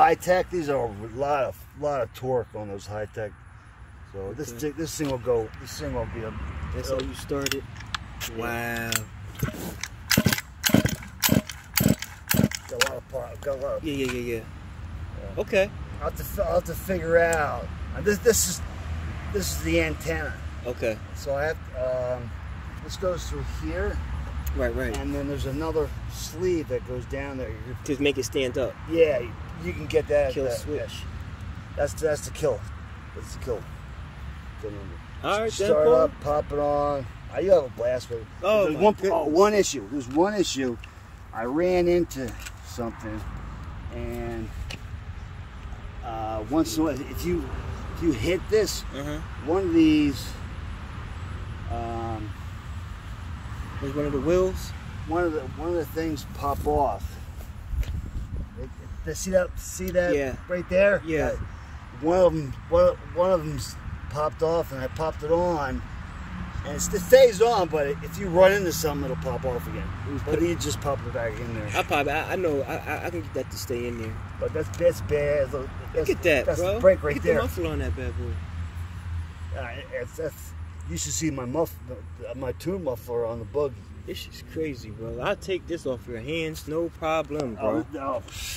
high tech. These are a lot of lot of torque on those high tech. So this Okay. thi- this thing will go. This thing will be a. That's how you started. Wow. Got a lot of part. Got a lot. Of, Yeah, yeah, yeah, yeah. Okay. I'll have to. I'll have to figure out. And this this is this is the antenna. Okay. So I have. Um, this goes through here, Right, right. and then there's another sleeve that goes down there. You- To make it stand up. Yeah, you can get that. Kill that- switch. That's that's the kill. That's the kill. All right, Start Paul. up, pop it on. I you have a blast with it. Oh, There's my one, oh, issue. There's one issue. I ran into something, and uh, once in a while, if you if you hit this, Uh-huh. one of these, um, Was one of the wheels? one of the one of the things pop off. It- it- See that? See that? Yeah. Right there. Yeah. That- one of them. One, one of them's popped off, and I popped it on, and it stays on. But if you run into something, it'll pop off again. But you just pop it back in there. I probably, I, I know, I, I, can get that to stay in there. But that's that's bad. Look Look at that, that's bro. the brake right Get there. the muffler on that bad boy. Uh, it's, that's, you should see my muff, my tune muffler on the buggy. This is crazy, bro. I'll take this off your hands, no problem, oh, bro. Oh, no.